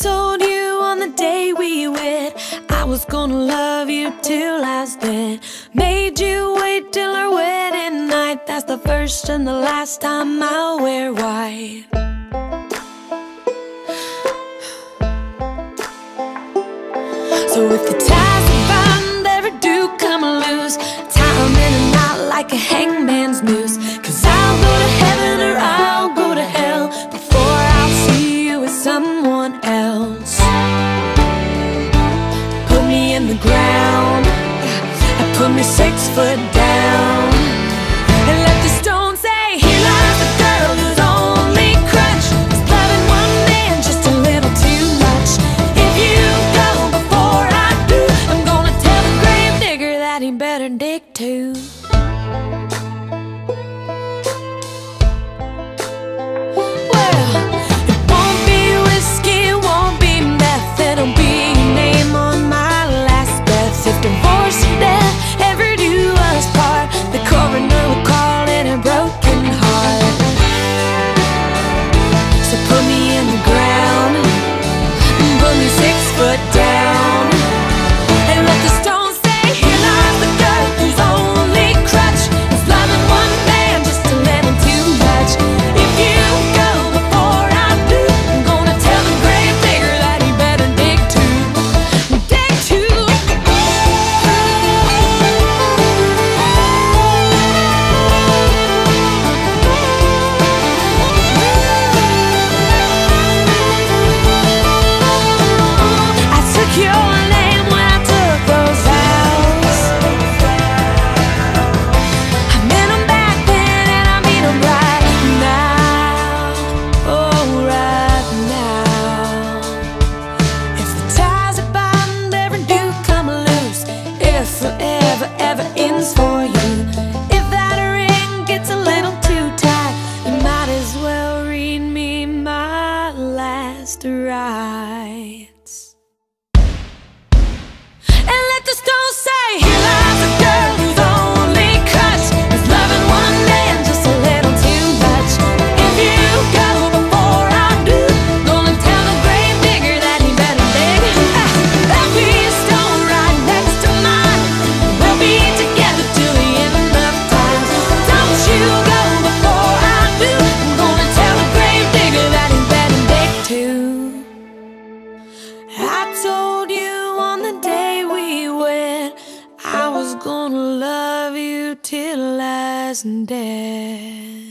told you on the day we wed I was gonna love you till I was dead. Made you wait till our wedding night That's the first and the last time I'll wear white. So if the ties that bound ever do come loose. Tie in a knot like a hangman. put me six foot down. And let the stone say here lies a girl whose only crutch. Is loving one man just a little too much. If you go before I do I'm gonna tell the grave digger that he better dig too. rights. till last day.